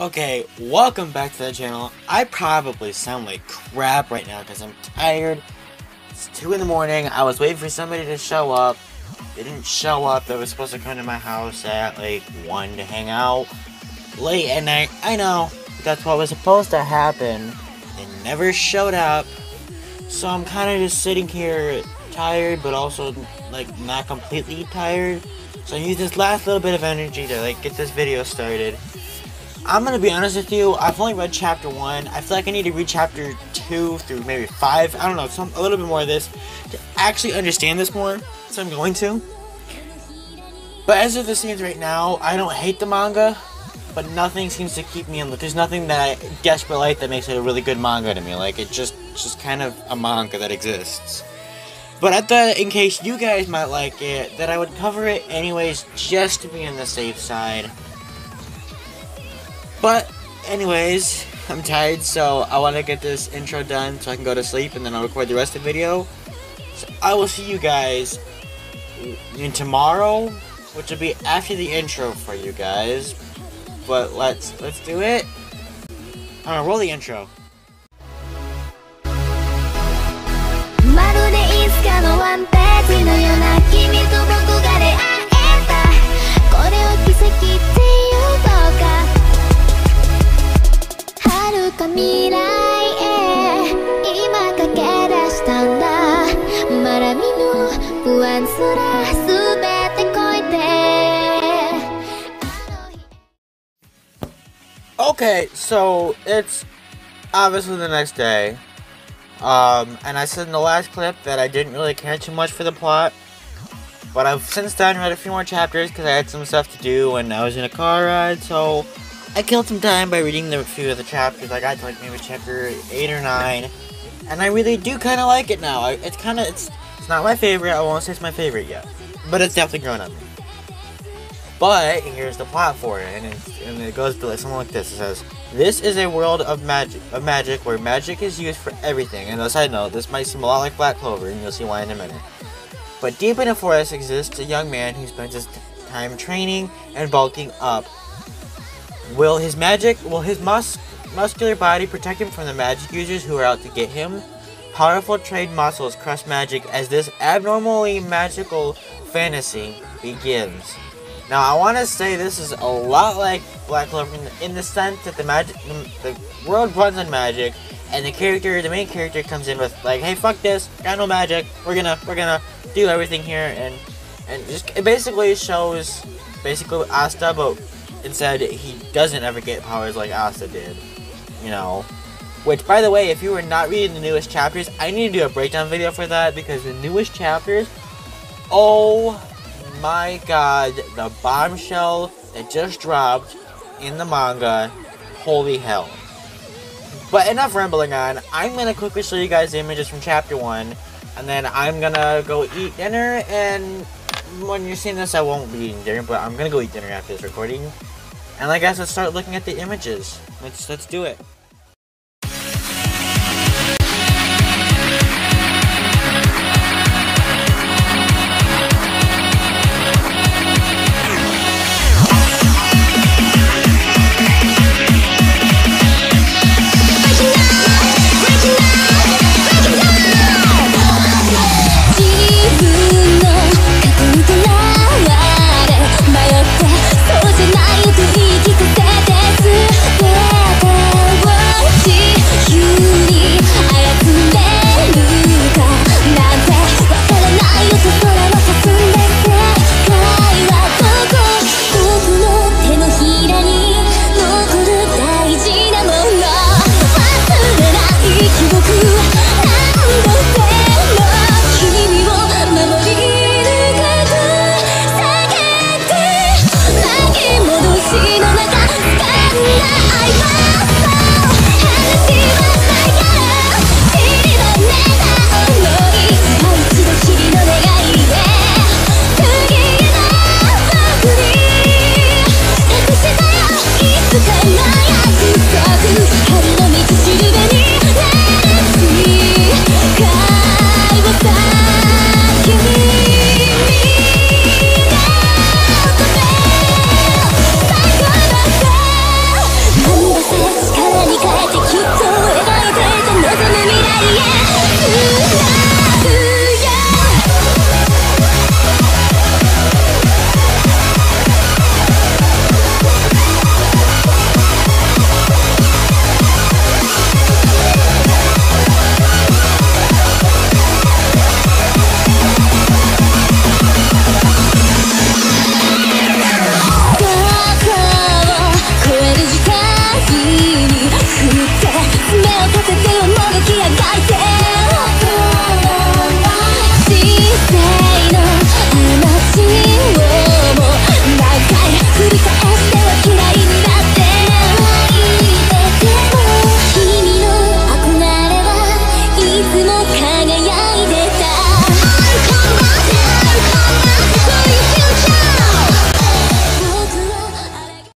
Okay, welcome back to the channel. I probably sound like crap right now because I'm tired. It's 2 in the morning. I was waiting for somebody to show up. They didn't show up. They were supposed to come to my house at like 1 to hang out. Late at night. I know. That's what was supposed to happen. They never showed up. So I'm kind of just sitting here tired, but also like not completely tired. So I use this last little bit of energy to like get this video started. I'm gonna be honest with you. I've only read chapter one. I feel like I need to read chapter two through maybe five. I don't know, some a little bit more of this to actually understand this more. So I'm going to. But as of the scenes right now, I don't hate the manga, but nothing seems to keep me in. The there's nothing that I desperately like that makes it a really good manga to me. Like it just, just kind of a manga that exists. But I thought, in case you guys might like it, that I would cover it anyways, just to be on the safe side. But, anyways, I'm tired, so I want to get this intro done so I can go to sleep, and then I'll record the rest of the video. So I will see you guys in tomorrow, which will be after the intro for you guys. But let's let's do it. I'm gonna roll the intro. まるでいつかのワンページのような君と僕が出会えたこれを奇跡って 不安すら全て越えて Okay, so it's obviously the next day. Um, and I said in the last clip that I didn't really care too much for the plot. But I've since then read a few more chapters because I had some stuff to do and I was in a car ride, so I killed some time by reading the few of the chapters. I got to like maybe chapter 8 or 9. And I really do kind of like it now. I- It's kind of, it's, it's not my favorite, I won't say it's my favorite yet. But it's definitely grown on me. But here's the plot for it, and it, and it goes like something like this. It says, "This is a world of magic, of magic where magic is used for everything." And a side note, this might seem a lot like Black Clover, and you'll see why in a minute. But deep in the forest exists a young man who spends his time training and bulking up. Will his magic, will his mus- muscular body protect him from the magic users who are out to get him? Powerful trade muscles crush magic as this abnormally magical fantasy begins. Now, I want to say this is a lot like Black Clover in the, in the sense that the magic, the, the world runs on magic, and the character, the main character, comes in with like, "Hey, fuck this! Got no magic. We're gonna, we're gonna do everything here," and and just it basically shows basically Asta, but instead he doesn't ever get powers like Asta did, you know. Which, by the way, if you were not reading the newest chapters, I need to do a breakdown video for that because the newest chapters, oh my god, the bombshell that just dropped in the manga, holy hell. But enough rambling on, I'm gonna quickly show you guys the images from chapter 1, and then I'm gonna go eat dinner, and when you're seeing this, I won't be eating dinner, but I'm gonna go eat dinner after this recording. And I guess let's start looking at the images. Let's let's do it.